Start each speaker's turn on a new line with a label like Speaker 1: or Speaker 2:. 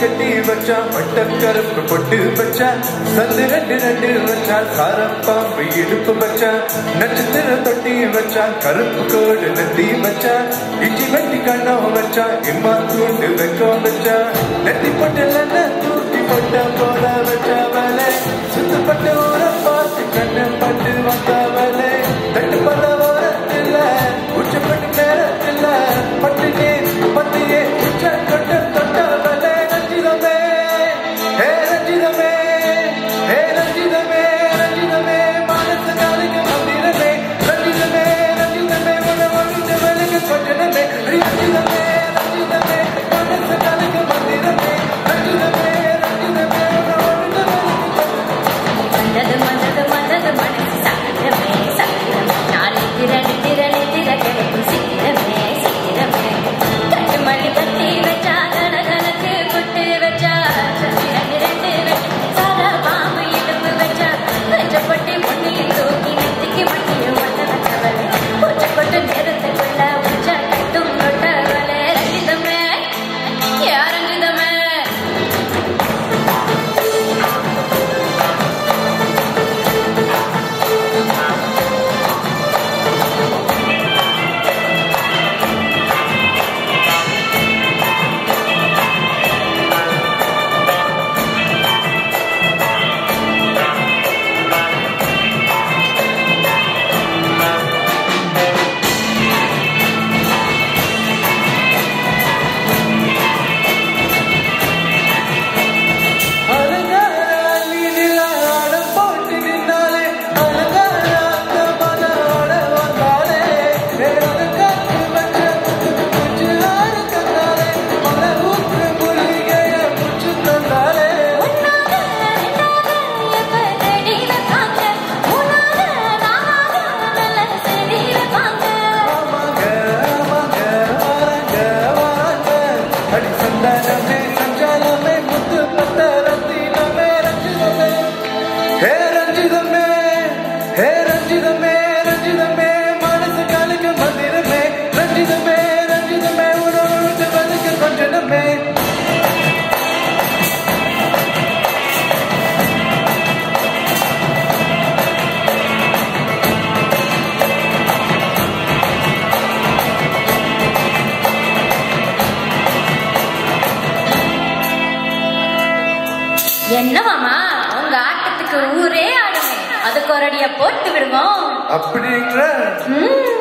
Speaker 1: சட்டி வச்சா பட்டக்கருப்பு பொட்டு வச்சா சந்து ரெண்டு ரெண்டு வச்சா சாரப்பாம்பு இடுப்பு வச்சா நட்சத்திர தொட்டி வச்சா கருப்பு கோடு நெத்தி வச்சா இஞ்சி வெட்டி கண்ணம் வச்சா இம்மா தூண்டு வெக்கம் வச்சா நெத்தி பொட்டல தூக்கி பொட்டம் ஹே ரஞ்சிதமே ரஞ்சிதமே மனசு
Speaker 2: உங்க ஆட்டத்துக்கு ஊரே அதுக்கு ஒரு அடியா போட்டு விடுவோம்.
Speaker 1: அப்படிங்கிற
Speaker 2: ம்.